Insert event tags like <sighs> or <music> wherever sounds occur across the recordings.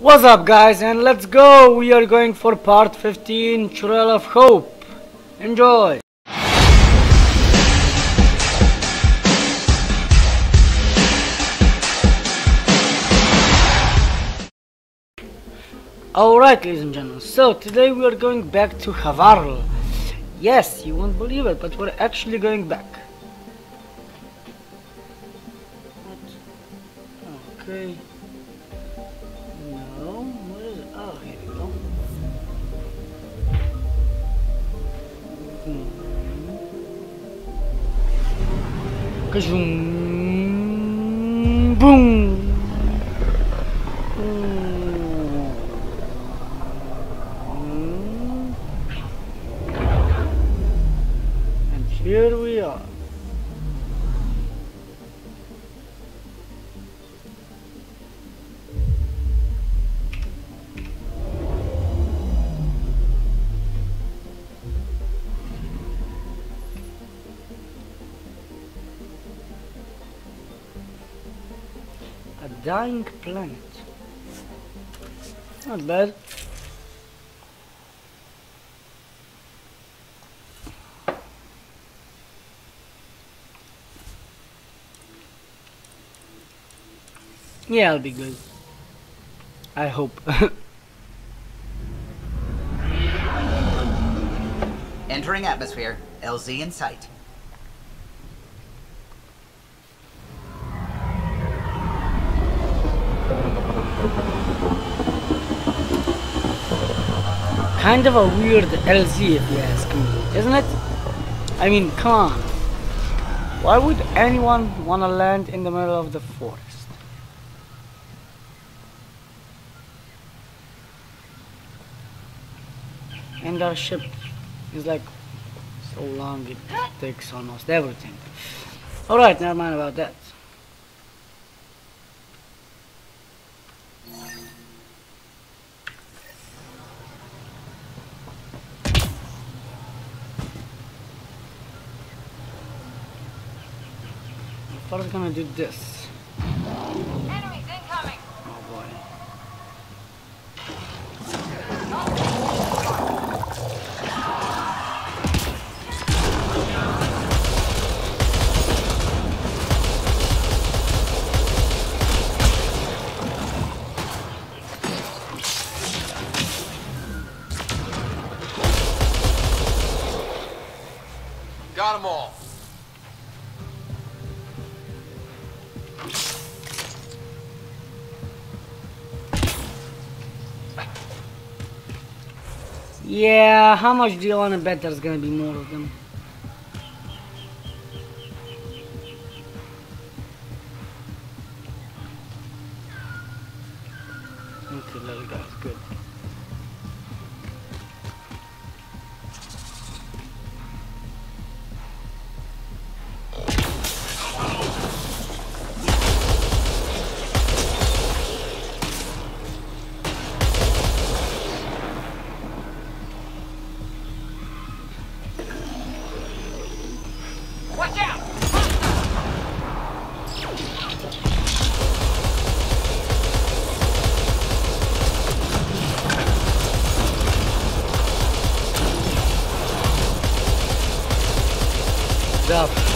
What's up guys and let's go! We are going for part 15 Trail of Hope. Enjoy! Alright ladies and gentlemen, so today we are going back to Havarl. Yes, you won't believe it, but we're actually going back. Okay. Cajum. Bum! Dying planet. Not bad. Yeah, I'll be good. I hope. <laughs> Entering atmosphere. LZ in sight. Kind of a weird LZ if you ask me, isn't it? I mean, come on. Why would anyone want to land in the middle of the forest? And our ship is like so long it takes almost everything. Alright, never mind about that. First gonna do this. Yeah, how much do you want to bet there's gonna be more of them? Okay, little guys, good.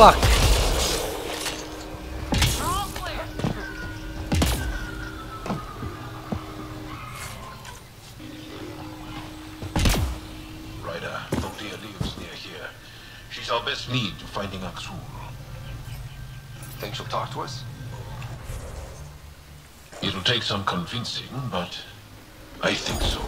Fuck? Ryder, lives near here. She's our best lead to finding Akksul. Think she'll talk to us? It'll take some convincing, but I think so.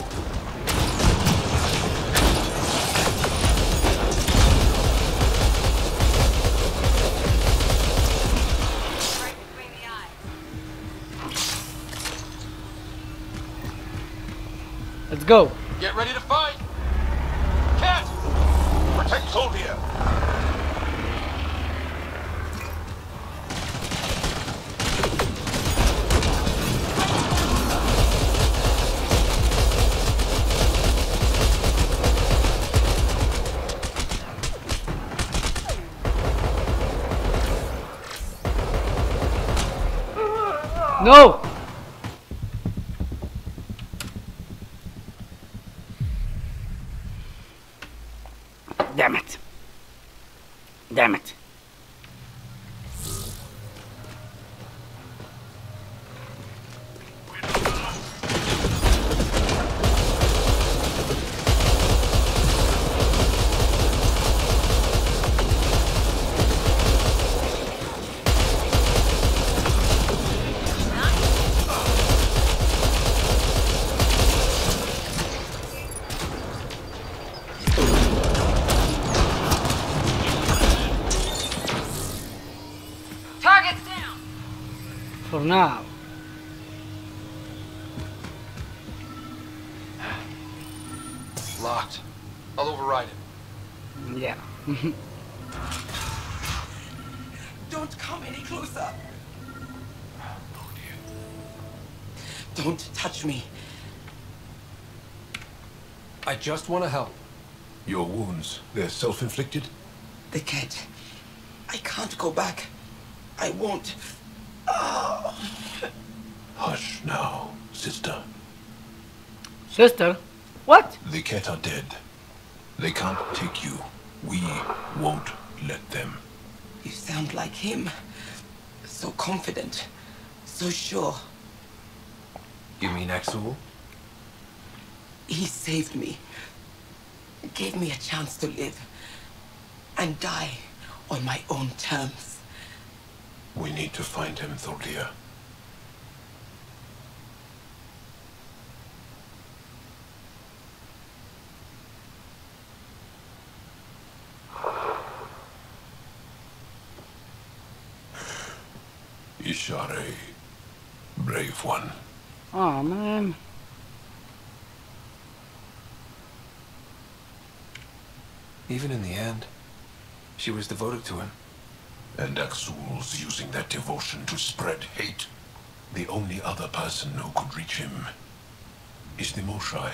Go. Get ready to fight! Kett! Protect Solvia! No! Yeah. <laughs> Don't come any closer. Oh, Don't touch me. I just want to help. Your wounds, they're self-inflicted? They can't. I can't go back. I won't. Oh. <sighs> Hush now, sister. Sister? What? The kett are dead. They can't take you. We won't let them. You sound like him. So confident. So sure. You mean Akksul? He saved me. Gave me a chance to live. And die on my own terms. We need to find him, Thordia. Ishare, brave one. Oh man. Even in the end, she was devoted to him. And Akksul's using that devotion to spread hate. The only other person who could reach him is the Moshae.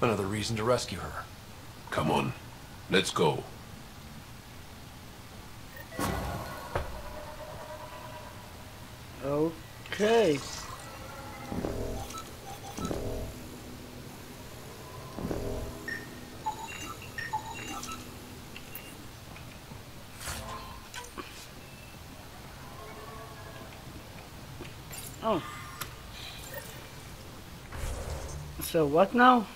Another reason to rescue her. Come on, let's go. Okay. Oh. So what now?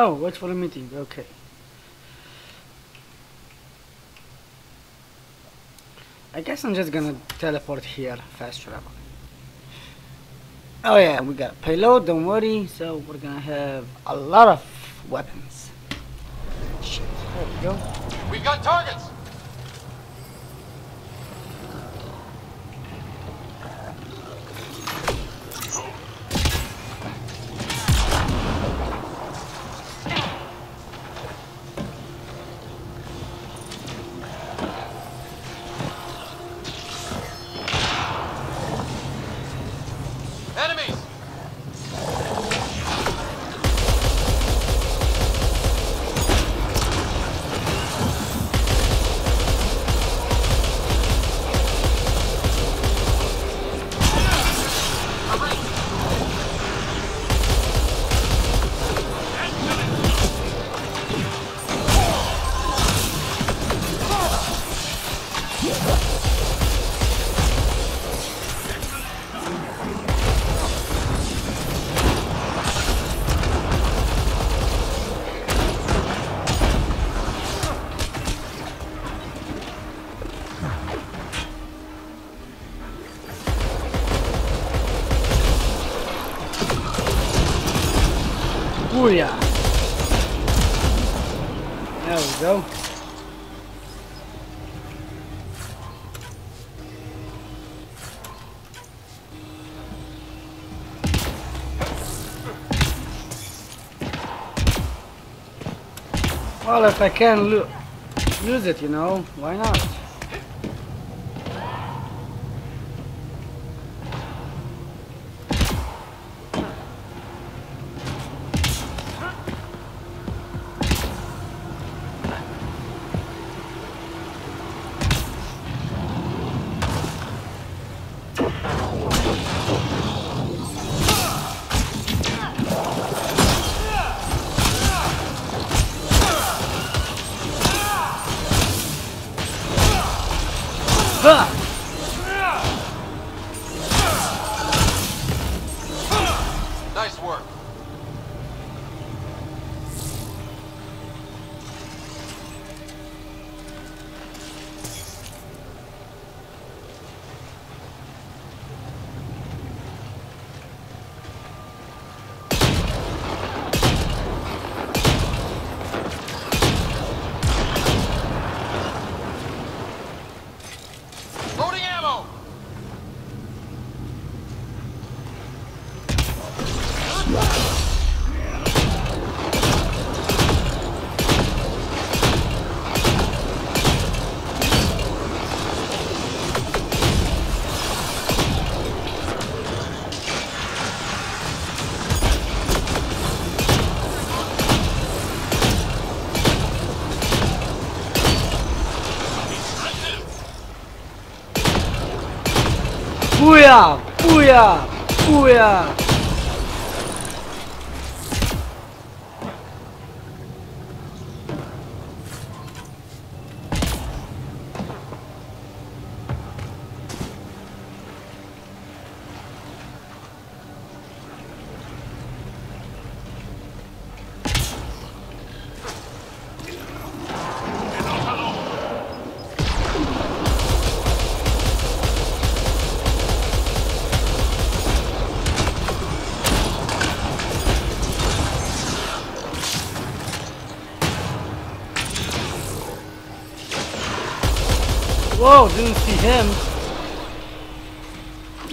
Oh, wait for the meeting. Okay. I guess I'm just gonna teleport here, fast travel. Oh yeah, we got payload, don't worry. So we're gonna have a lot of weapons. Shit, there we go. We've got targets! Booyah! There we go. Well, if I can lo lose it, you know, why not? Booyah! Booyah! Booyah! Whoa, didn't see him.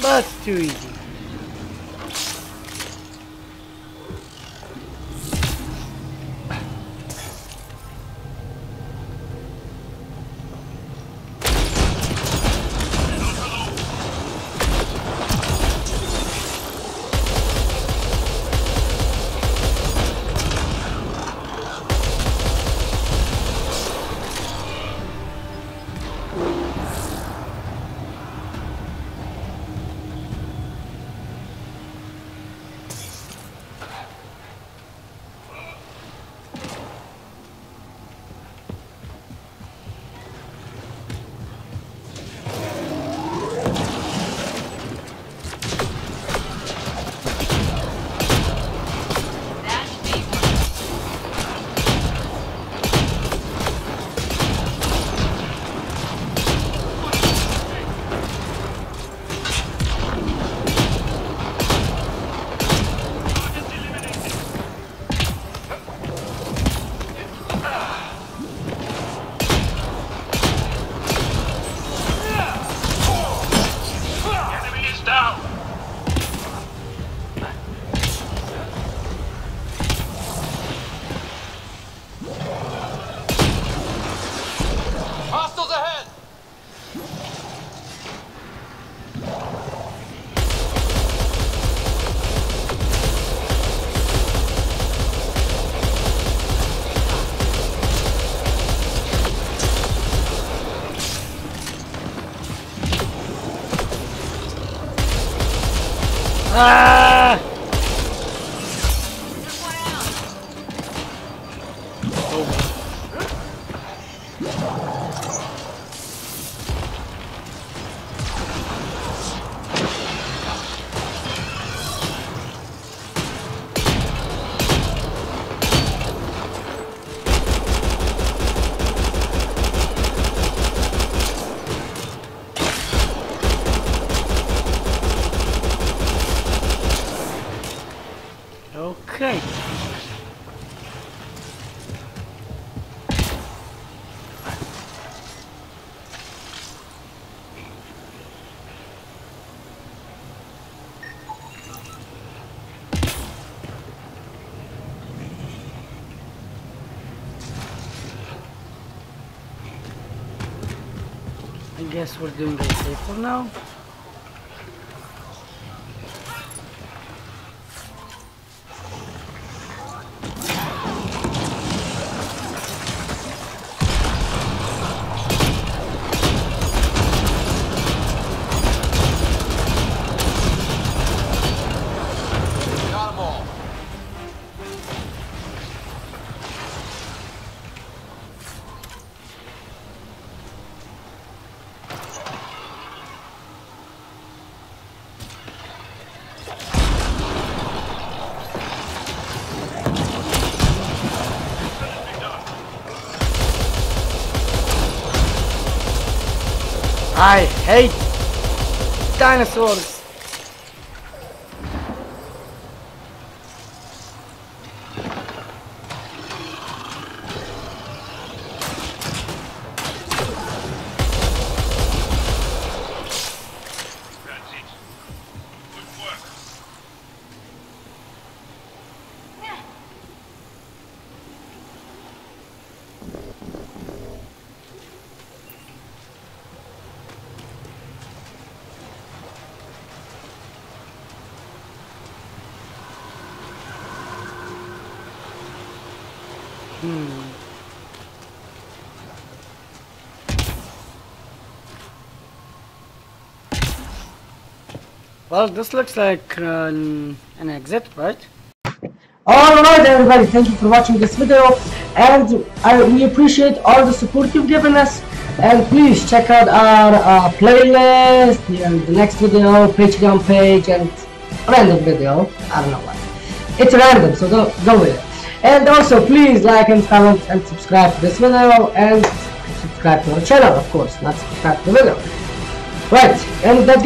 That's too easy. Ah! I guess we're doing it safer now. I hate dinosaurs. Well, this looks like an, an exit, right? Alright everybody, thank you for watching this video and I, we appreciate all the support you've given us and please check out our uh, playlist and the next video, Patreon page and random video, I don't know what. It's random so go, go with it. And also please like and comment and subscribe to this video and subscribe to our channel of course, not subscribe to the video. Right, and that